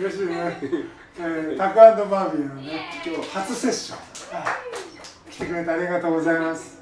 嬉しいね、えー、タクバービーのね今日初セッション。来てくれてありがとうございます。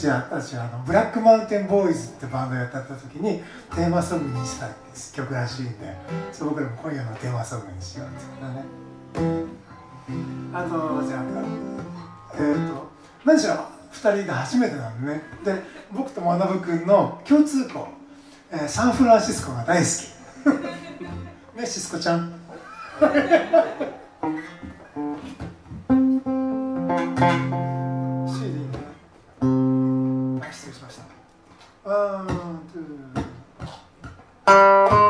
ジェリー・ガルシアたちはあのブラックマウンテンボーイズってバンドやった時にテーマソングにしたんです。曲らしいんで。そ僕らも今夜のテーマソングにしようってことだね。あとじゃあえっ、ー、と何しろ2人が初めてなのね。で僕と学君の共通項、えー、サンフランシスコが大好き。ねシスコちゃん。CD した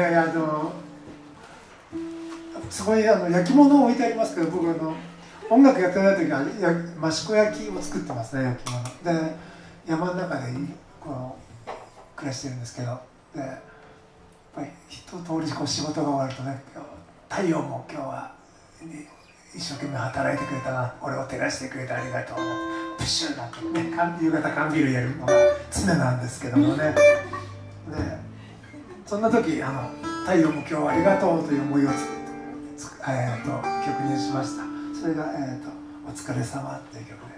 僕はあのねあのそこにあの焼き物を置いてありますけど僕あの音楽やってない時はや益子焼きを作ってますね焼き物。で山の中でこう暮らしてるんですけどでやっぱり一通りこう仕事が終わるとね太陽も今日は一生懸命働いてくれたな。俺を照らしてくれてありがとう。プシューなんてね夕方缶ビールやるのが常なんですけどもね。でそんな時あの太陽も今日はありがとうという思いをつえーと、曲にしました。それが、えーと「お疲れ様っていう曲。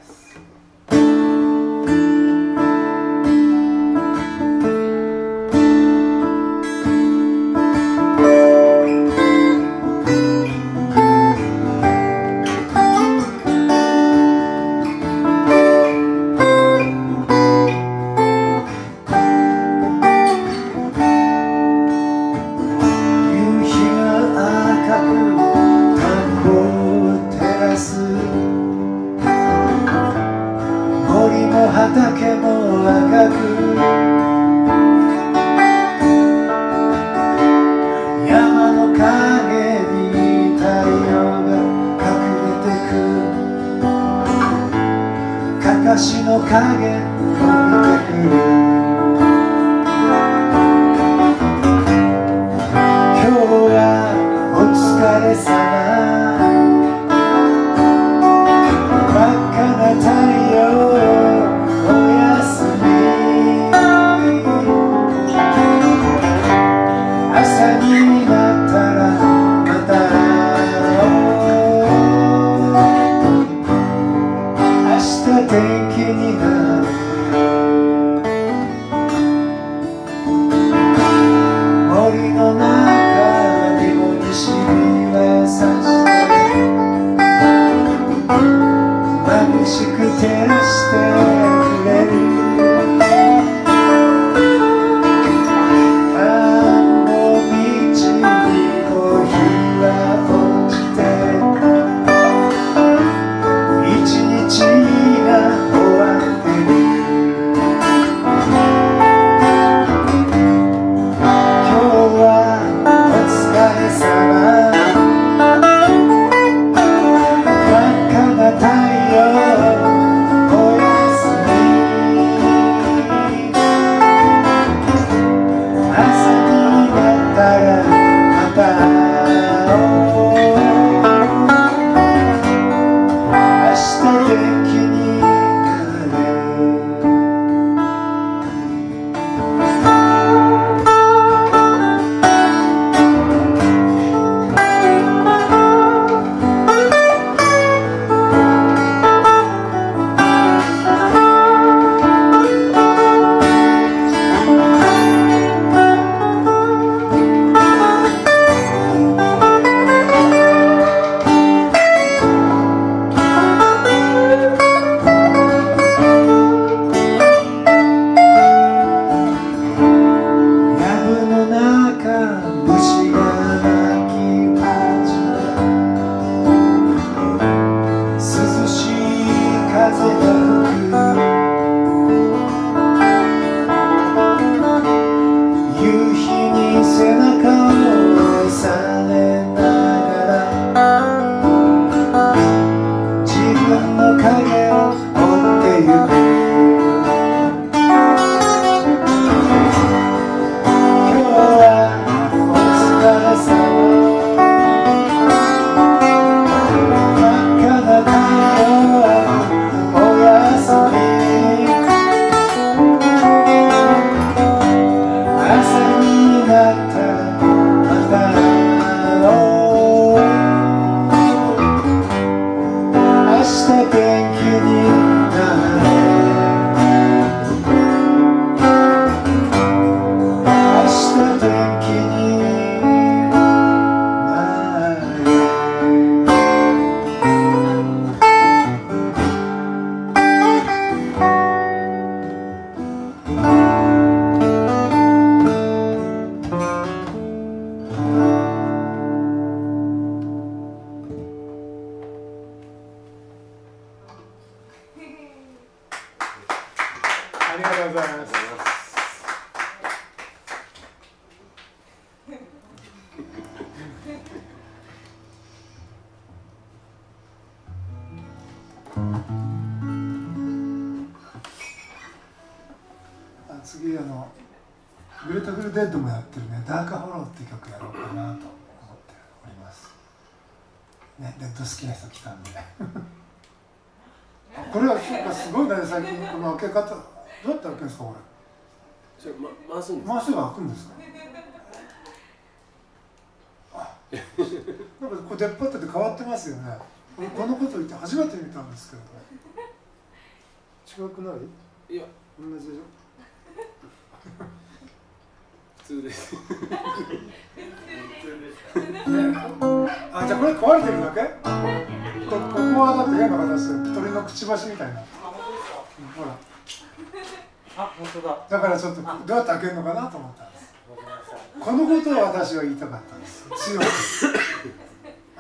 かったです。ちょっ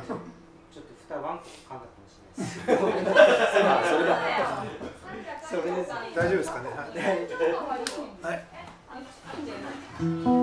と蓋ワンコ噛んだ。かもしれないですそれだ。それです大丈夫ですかね。はい、はい。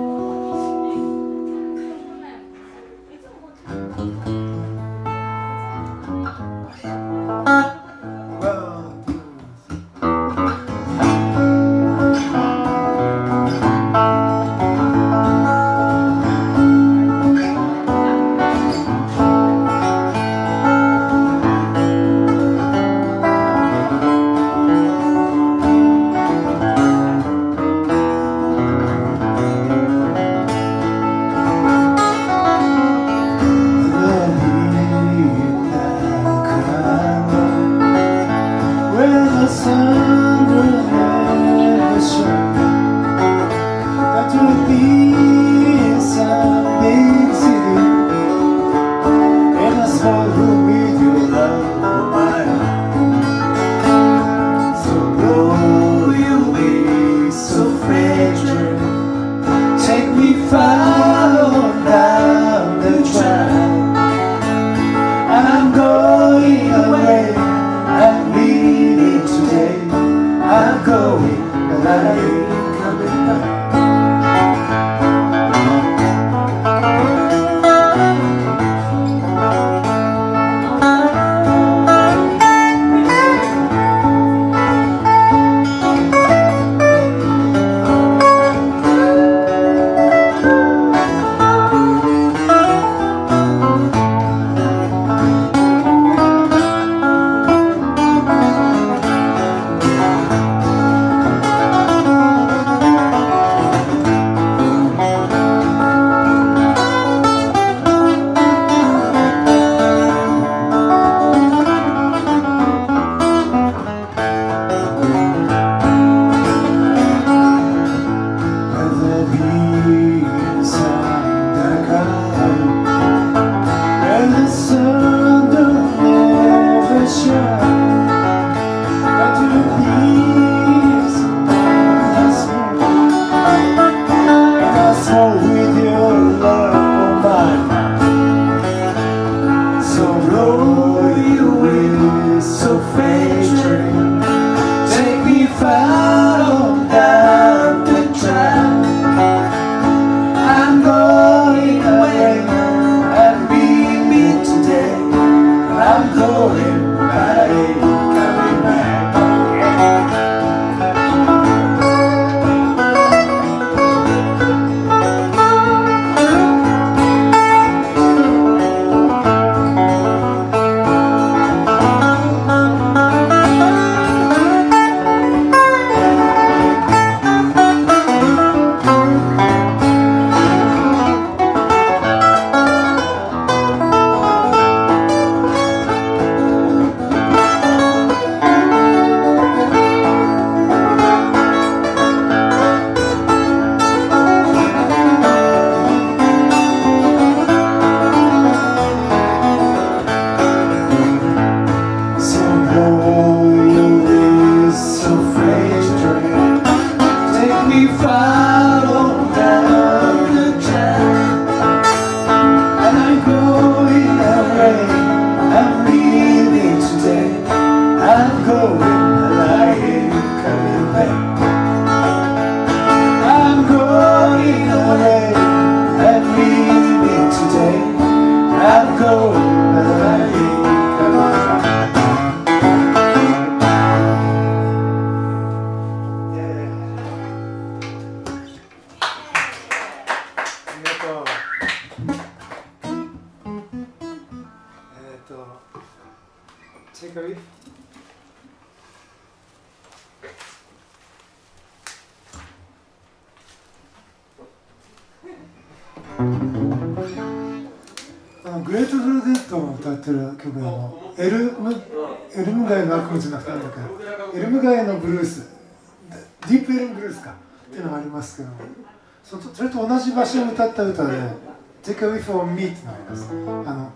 場所を歌った歌で「Take a Whiff on Me」ってのがあります。あの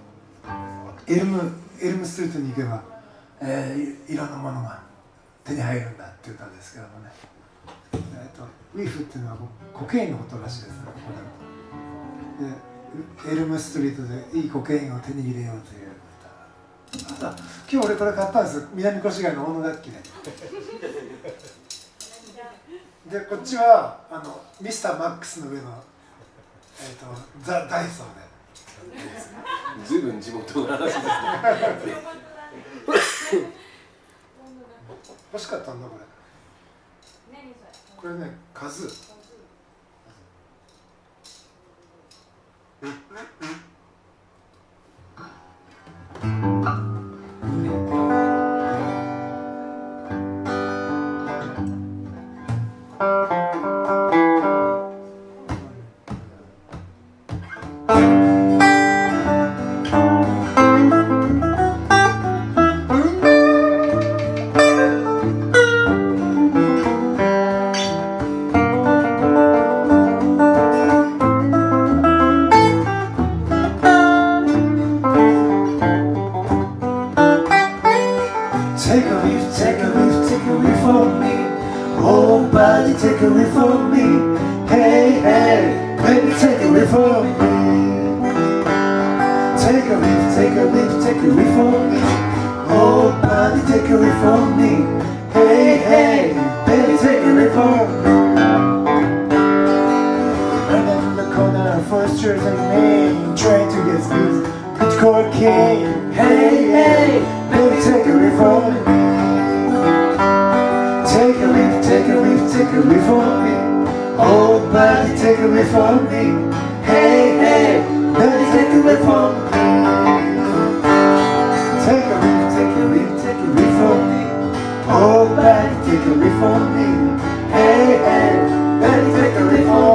エルムエルムストリートに行けば、えーい、ろんなものが手に入るんだっていう歌ですけどもね。えっとウィフっていうのはコケインのことらしいです。ねここでエルムストリートでいいコケインを手に入れようという歌あ今日俺これ買ったんです。南越谷の大野楽器で。でこっちはあのミスターマックスの上の、えー、とザ・ダイソーで。ずいぶん地元の話ですね。欲しかったんだこれ。これ。ね数「Take a leaf, take a Take a leaf, take a leaf, take a leaf from me. Oh buddy, take a leaf from me. Hey, hey, baby, take a leaf from me. And in the corner, first years and me Trying to get good, good cocaine. Hey, hey, baby, take a leaf from me. Take a leaf, take a leaf, take a leaf from me. Oh, buddy, take a leaf from me. Hey, hey, baby, take a leaf from me take a leaf from me. Hey, hey, baby, take a leaf from me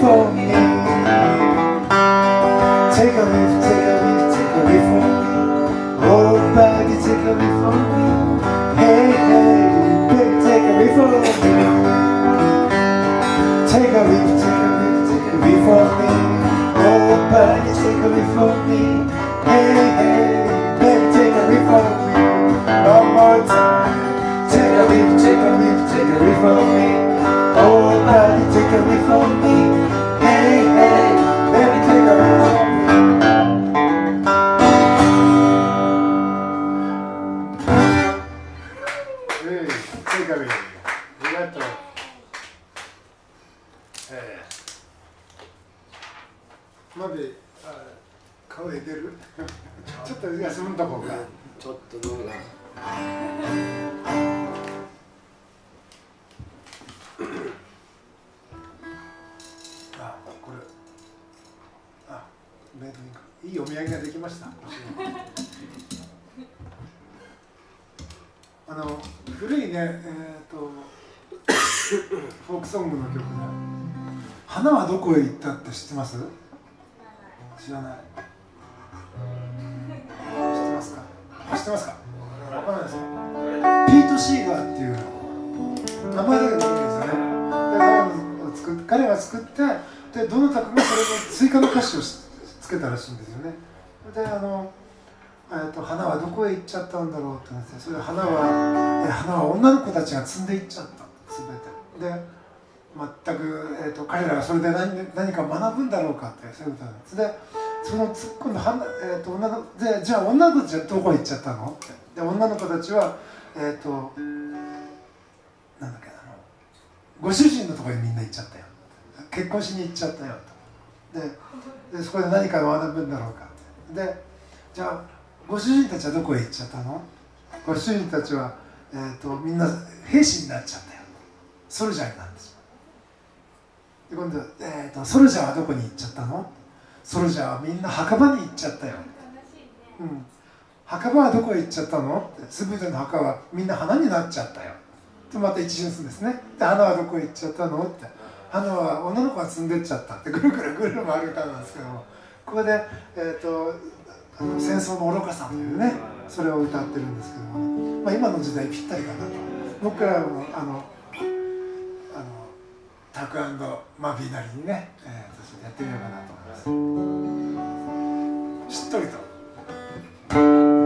from me. Take a leaf take a leaf, take a leaf, from me. Oh, baby, take a leaf from me. Hey, hey, baby, take a leaf from me. Take a leaf, take a leaf, take a leaf from me. Oh, baby, take a leaf from me. Hey, hey, baby, take a leaf from me. One more time. Take a leaf, take a leaf, take a leaf from me. Oh, baby, take a leaf from me. Hey, ます？知らない。知ってますか？知ってますか？わからないですか。ピート・シーガーっていう名前だけでいいんですよね。で彼が作っ彼が作ってでどなたかがそれの追加の歌詞をつけたらしいんですよね。であの、えー、と花はどこへ行っちゃったんだろうってってそれで花は花は女の子たちが摘んでいっちゃった全て。で全く、えー、と彼らがそれで何何か学ぶんだろうかってそういうことなんです。でその突っ込んだ、えー、と女のでじゃあ女の子たちはどこへ行っちゃったのってで女の子たちはえっ、となんだっけあのご主人のところにみんな行っちゃったよ。結婚しに行っちゃったよとでそこで何か学ぶんだろうかってでじゃあご主人たちはどこへ行っちゃったの？ご主人たちは、えー、とみんな兵士になっちゃったよ。ソルジャーになって。で今度、えー、とソルジャーはどこに行っちゃったの？ソルジャーはみんな墓場に行っちゃったよ、うん、墓場はどこへ行っちゃったの？って全ての墓はみんな花になっちゃったよ。でまた一巡するんですね。で花はどこへ行っちゃったの？って花は女の子が摘んでっちゃったってぐるぐるぐる回る歌なんですけども。ここで、えー、とあの戦争の愚かさというねそれを歌ってるんですけども、まあ、今の時代ぴったりかなと。僕らもあのタクマフィーなりにね、えー、とそれやってみようかなと思いますしっとりと。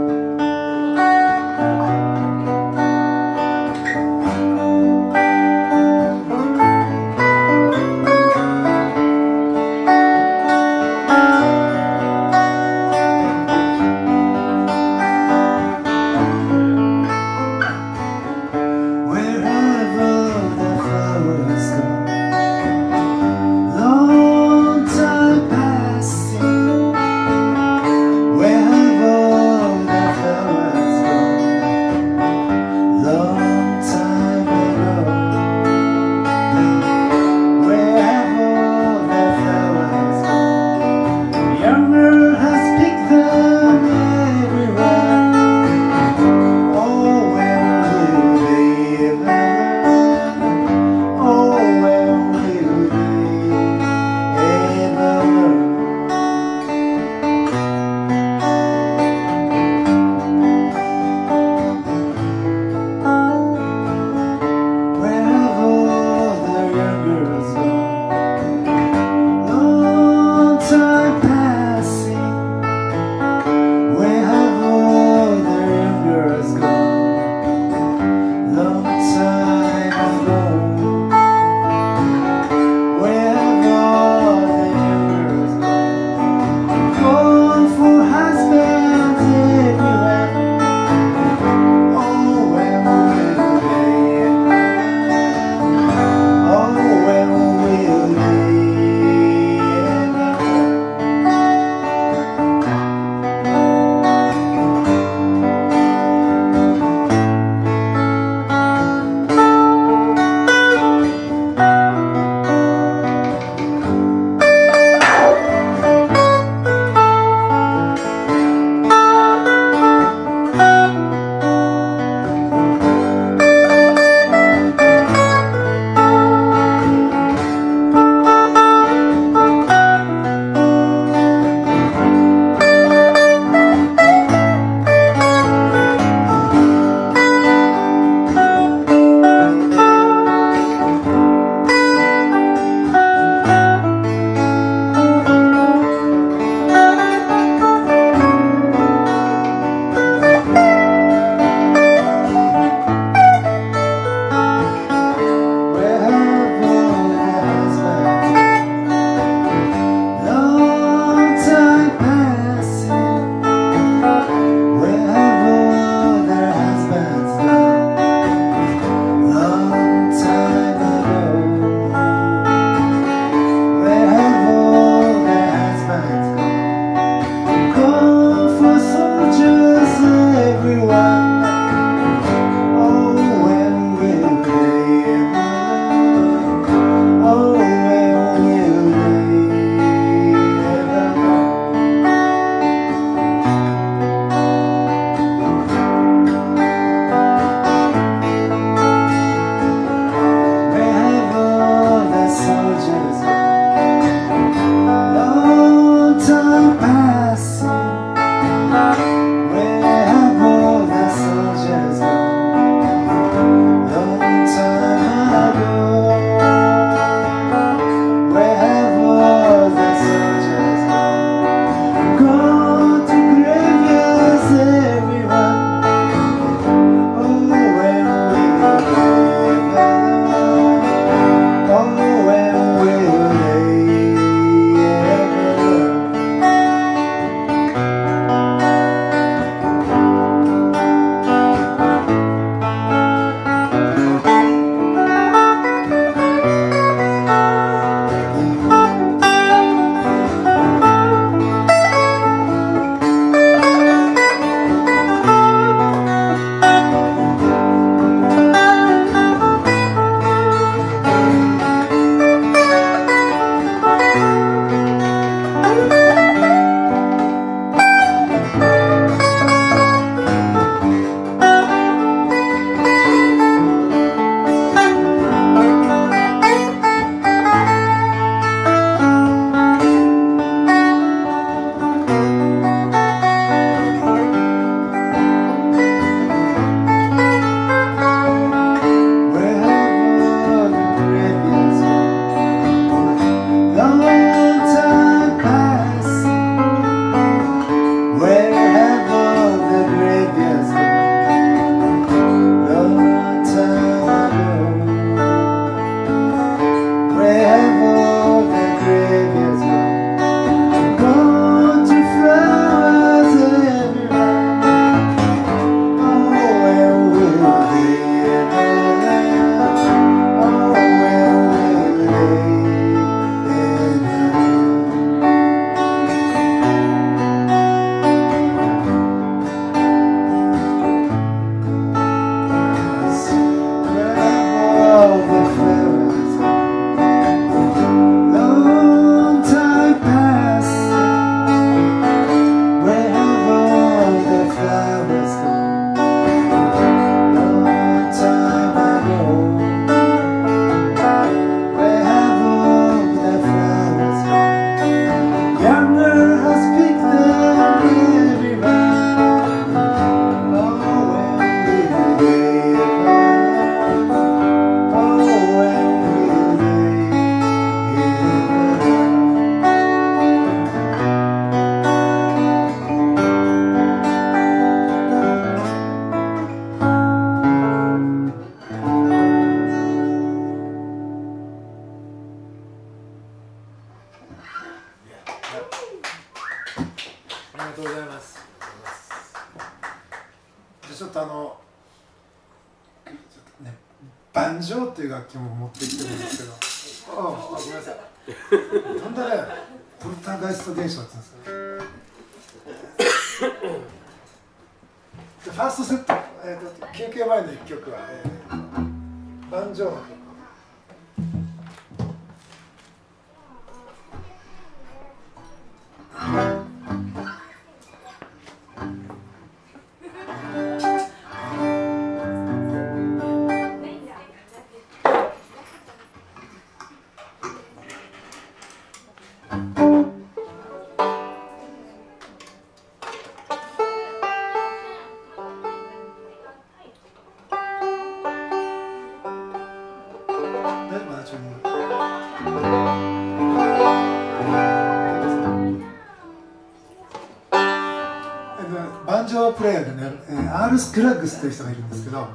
がとうございます。じゃあちょっとあのね万丈っていう楽器も持ってきてるんですけど。ああごめんなさい。とんだねポルターガイスト現象って言うんですか。ファーストセット、えーと、休憩前の1曲は、えー、万丈の曲アール・スクラッグスという人がいるんですけど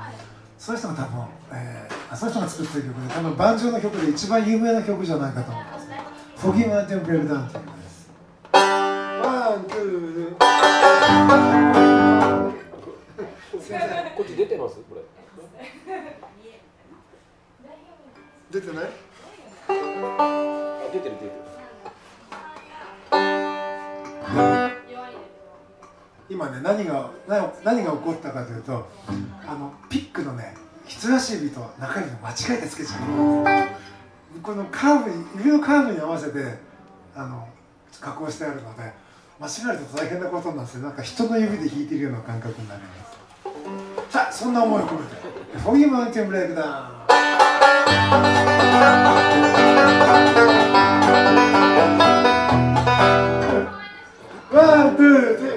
そういう人が多分、えー、その人が作ってる曲で多分バンジョーの曲で一番有名な曲じゃないかと思います「 Foggy Mountain Breakdown」という曲です One, two こっち出てます？これ。出てない？出てる出てる今ね何が何が起こったかというとあのピックのね人差し指と中指を間違えてつけちゃうこのカーブに指のカーブに合わせてあの加工してあるので間違えると大変なことなんですよなんか人の指で弾いてるような感覚になります。さあそんな思い込めて「フォギーマウンテンブレイクダウン」ワン、ツー、スリー。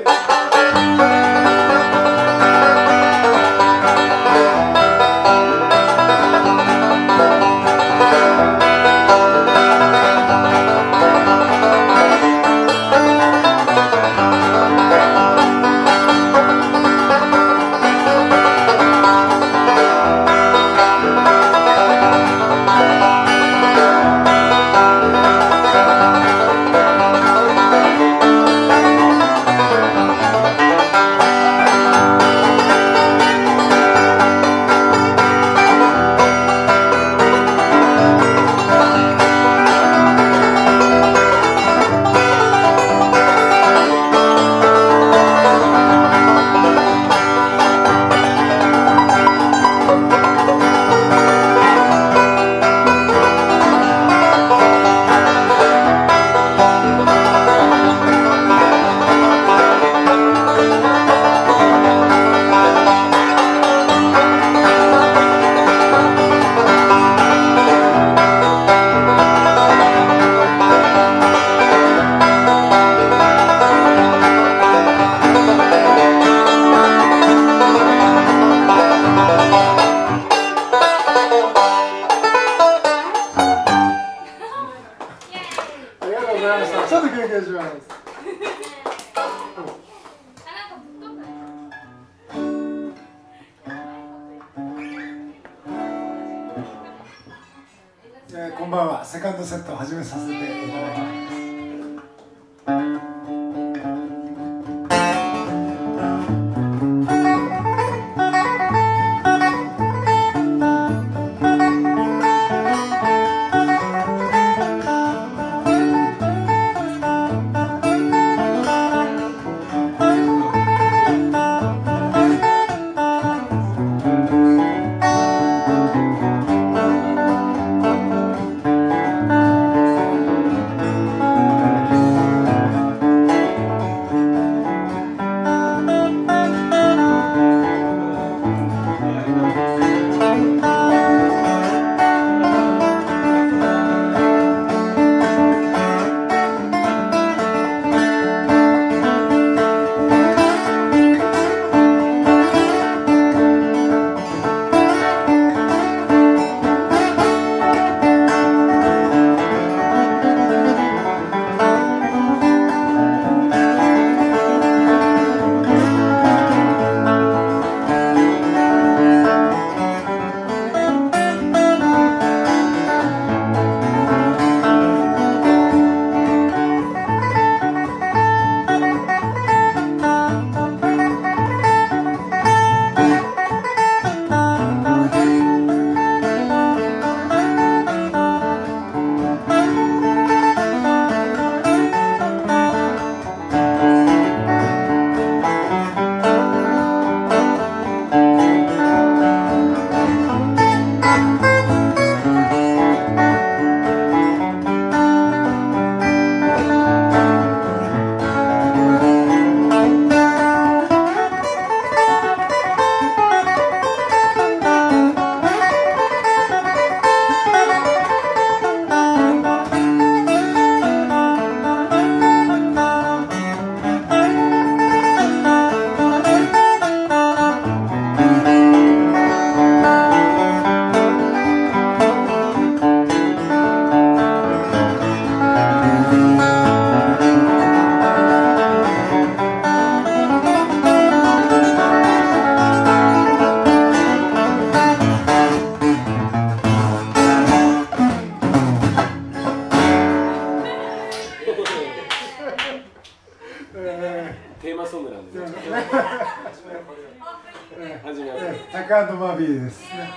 ビーですね、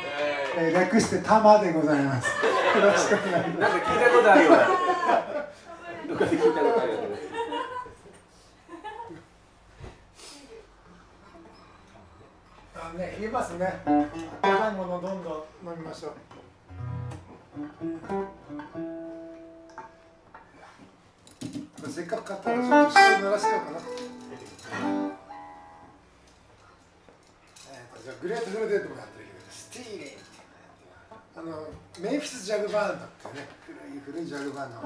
えー略してタマでございますよろしくお願いしますなんか聞いたことあるよ。どっかで聞いたことあるよ。ね、冷えますね。温かいものどんどん飲みましょう。せっかく買ったらちょっと後ろに乗らせようかな。えっーとじゃあグレートフルデッドもやってる、ティーリーあのメンフィスジャグバンドってね、古い古いジャグバンド。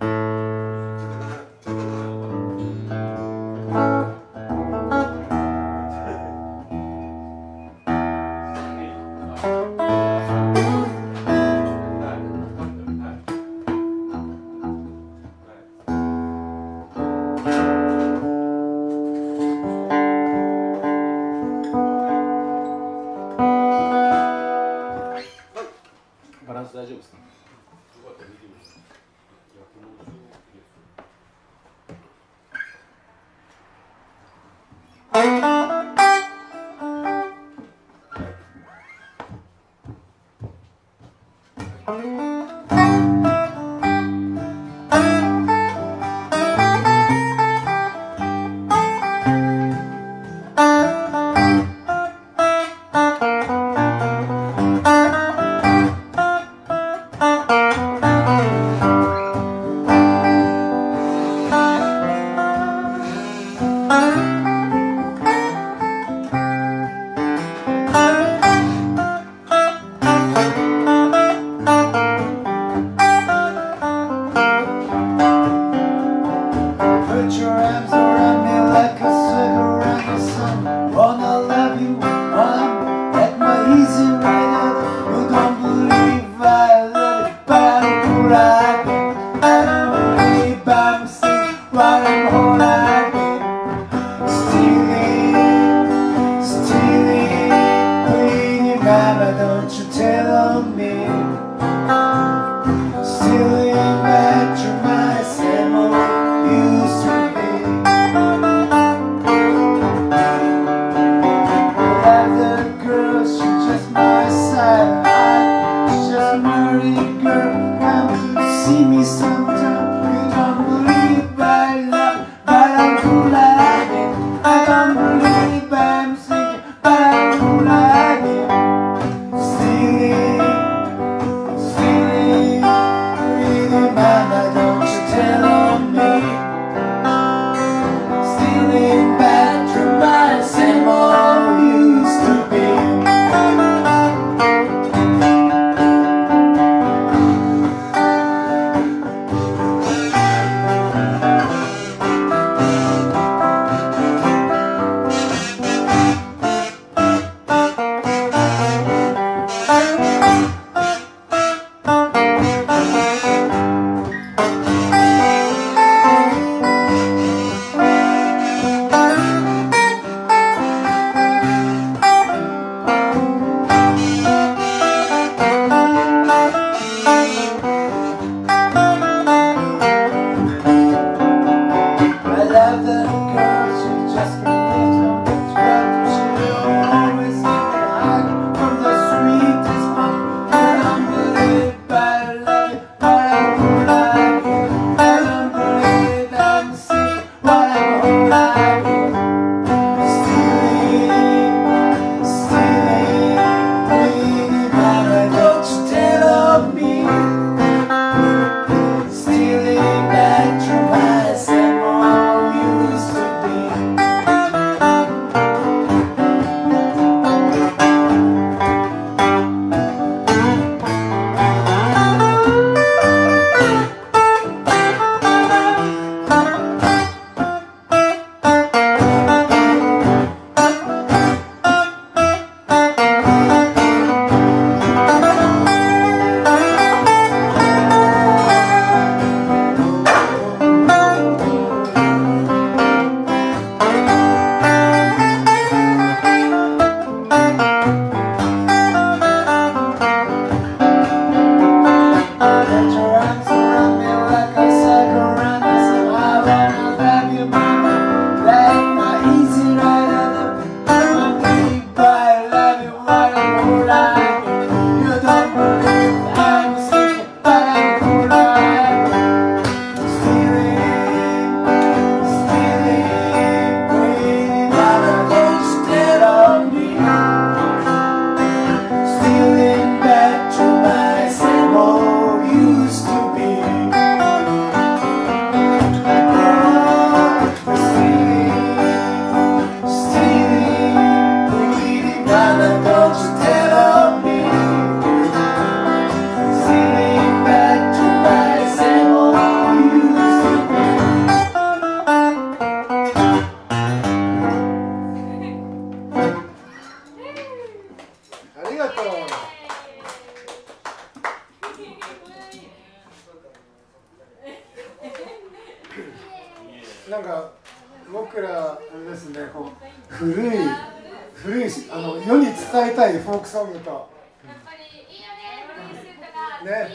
バ古い古いあの世に伝えたいフォークソングと。ね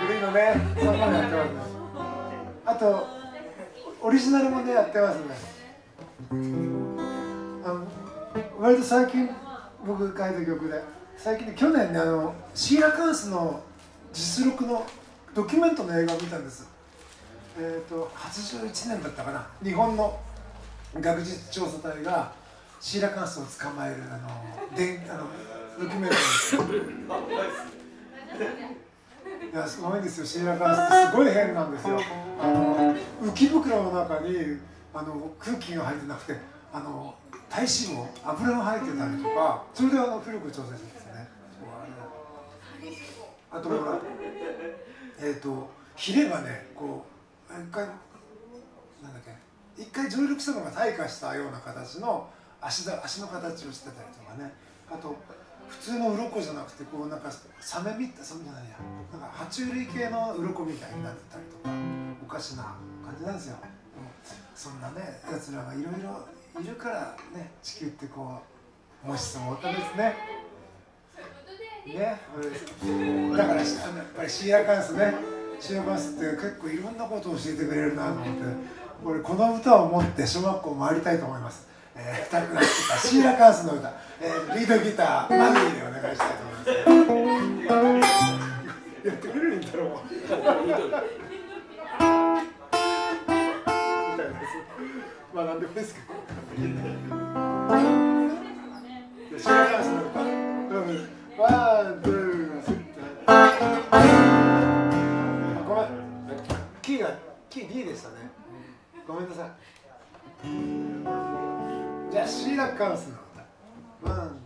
古いのねそんなのやってます。ねあとオリジナルもねやってますね。あの割と最近僕書いた曲で最近ね去年ねあのシーラカンスの実録のドキュメントの映画を見たんです。えっ、と81年だったかな。日本の学術調査隊がシーラカンスを捕まえるあの であのドキュメントいやすごいんですよシーラカンスってすごい変なんですよ。あの浮き袋の中にあの空気が入ってなくてあの体脂肪油が入ってたりとかそれであの古く調整するんですよね。あとほらえっ、とヒレがねこう一回なんだっけ一回上陸したのが退化したような形の足だ足の形をしてたりとかね。あと普通の鱗じゃなくてこうなんかサメみたいサメじゃないや。なんか爬虫類系の鱗みたいになってたりとかおかしな感じなんですよ。そんなねやつらがいろいろいるからね地球ってこうもしそう思ったんですね。ねだからやっぱりシーラカンスねシーラカンスって結構いろんなことを教えてくれるなと思って俺この歌を持って小学校回りたいと思います。えー、タクラスとシーラカンスの歌、えー、リードギターマミーでお願いしたいと思いますやってくれるんだろうまあ何でもいいですけどシーラカンスの歌。 One、 two、three ごめん。キーがキー D でしたね。ごめんなさい。じゃあシーラカンスの歌 one。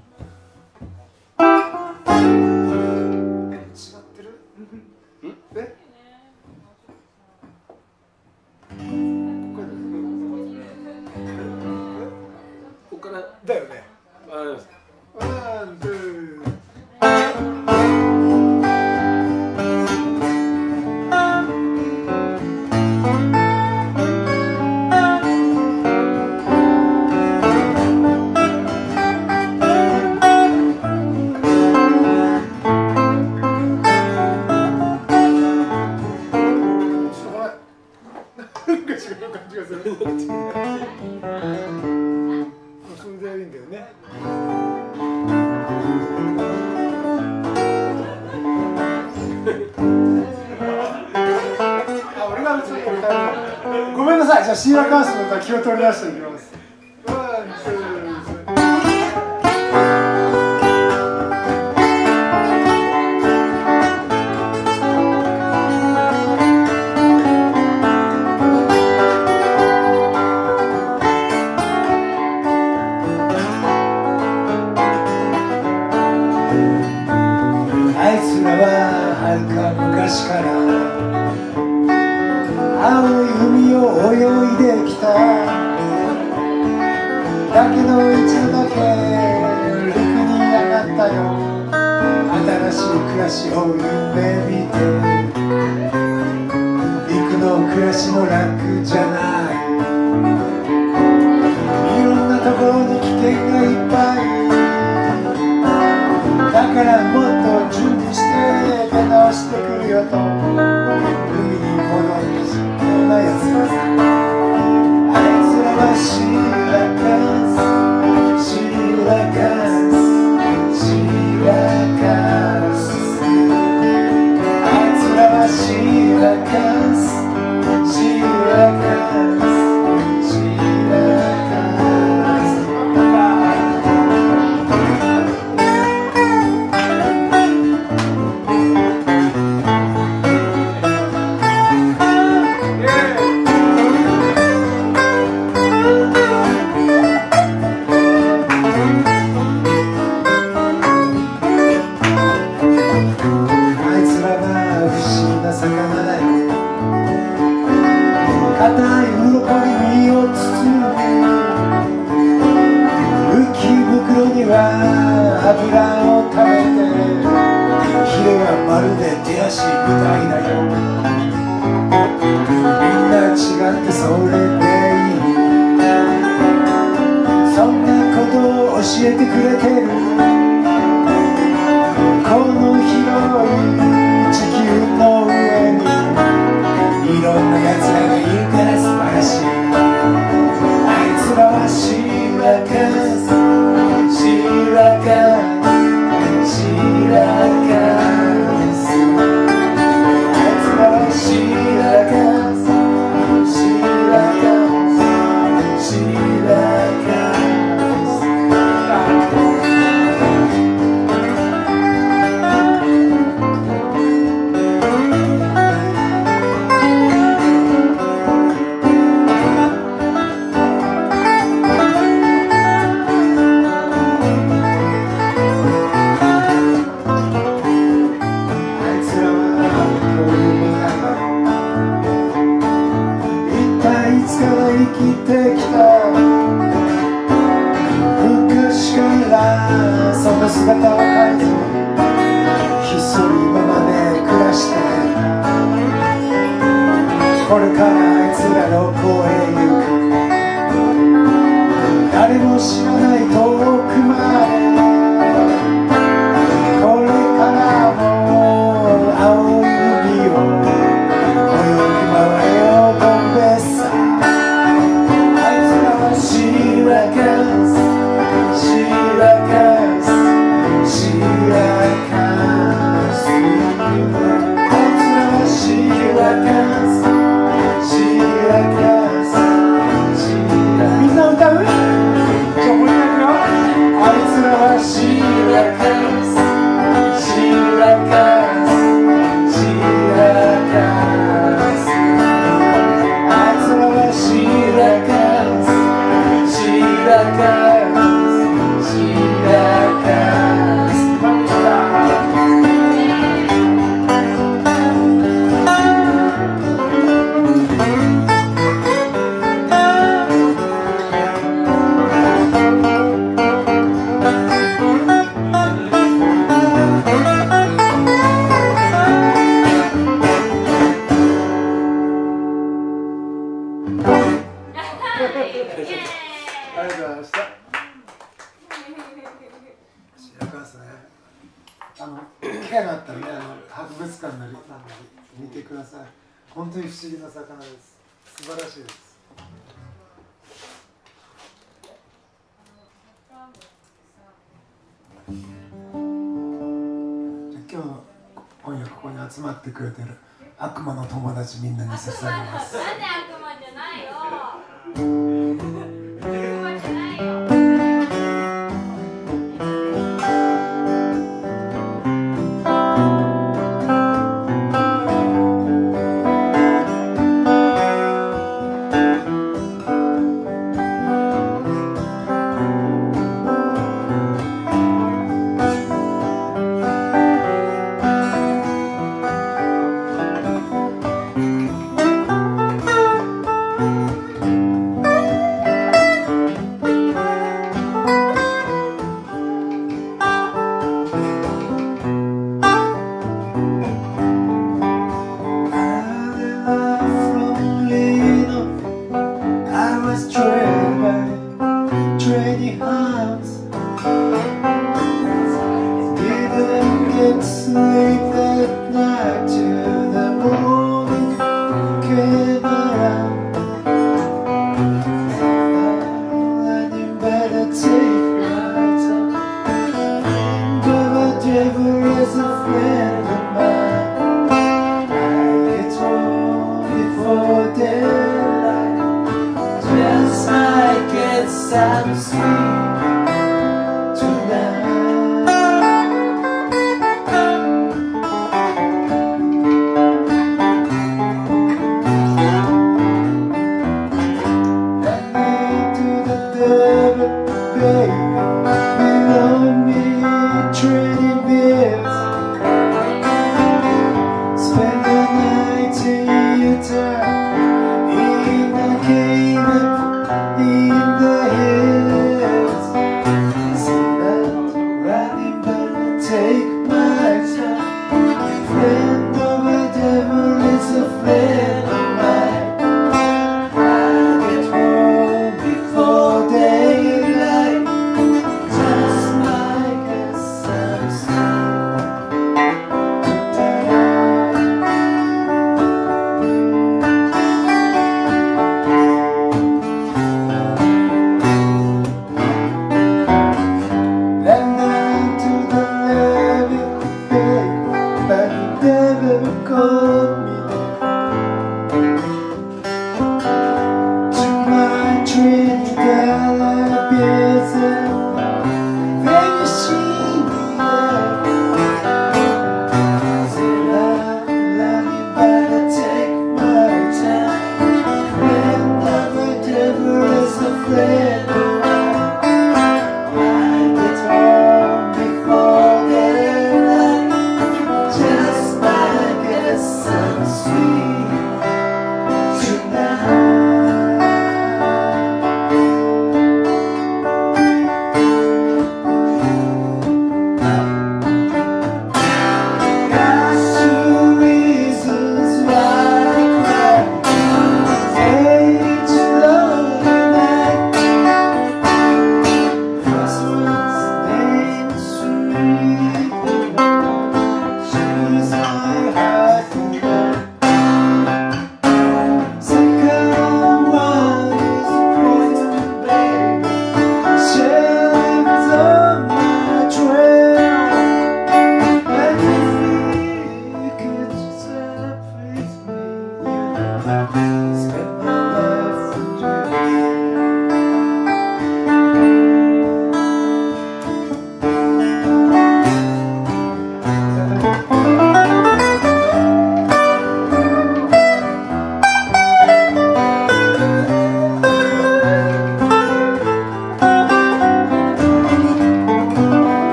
え違ってる？え？こここから。れだよね。ありますごめんなさい。じゃあシーラカンスの歌気を取り出していきます。きてきた。昔からその姿を変えずひそりままで暮らして。これから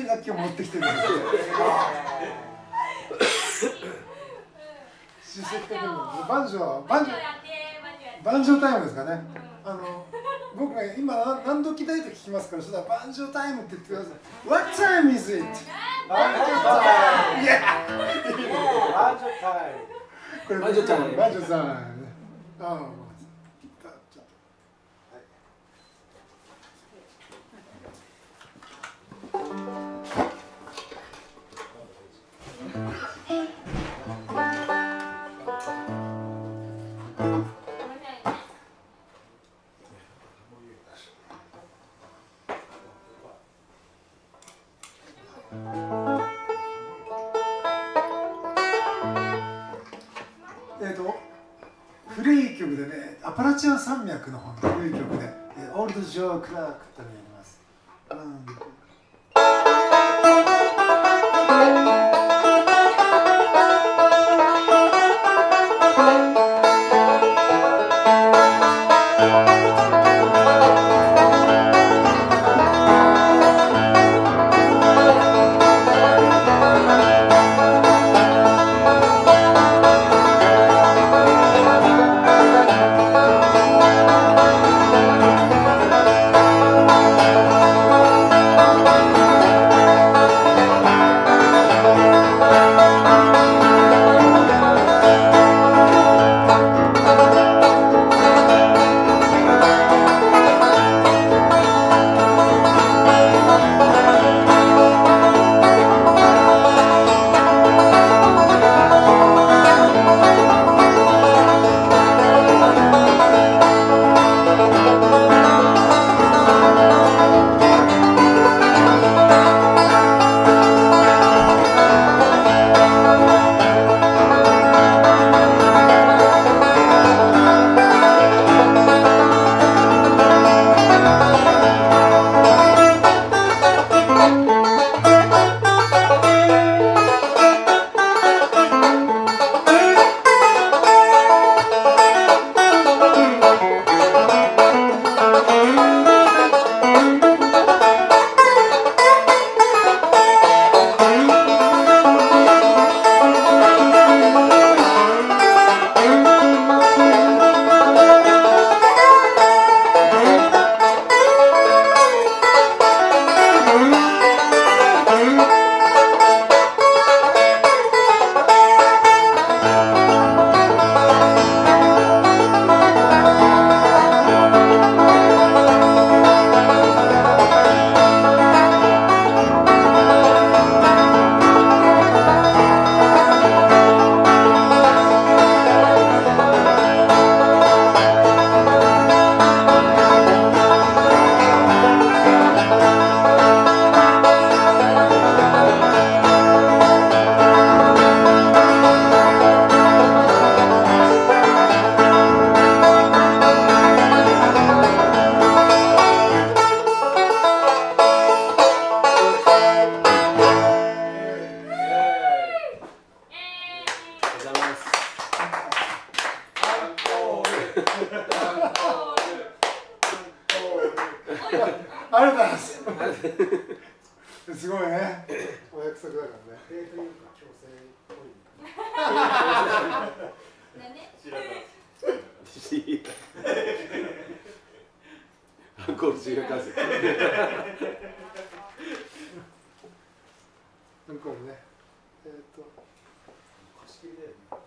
いう楽器を持ってきてるんですよ。出席的に。バンジョーバンジョーバンジョータイムですかね。あの僕が今何何時だいと聞きますからそしたらバンジョータイムって言ってください。What time is it? バンジョータイム。バンジョータイム。これバンジョータイム。バンジョータイムアパラチアン山脈の方の古い曲で「オールド・ジョー・クラーク」という束だからね。えというか強制ポリアンコール中学生なんかね。えっ、と。貸し切りで貸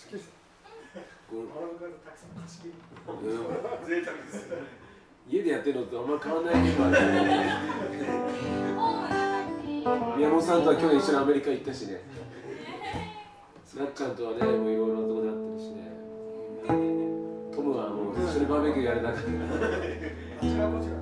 し切りこアラブガールたくさん貸し切り贅沢ですね。家でやってるのとあんま変わんないけどね 宮本さんとは去年一緒にアメリカ行ったしね。なっちゃんとはねもういろいろなとこで会ってるしね。トムはもう一緒にバーベキューやれなかった。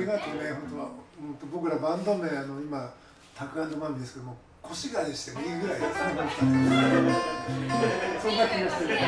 りがとうね本当は。本当僕らバンド名あの今タクアンドマミですけども腰がでしてもいいぐらいです。そんな気がしてる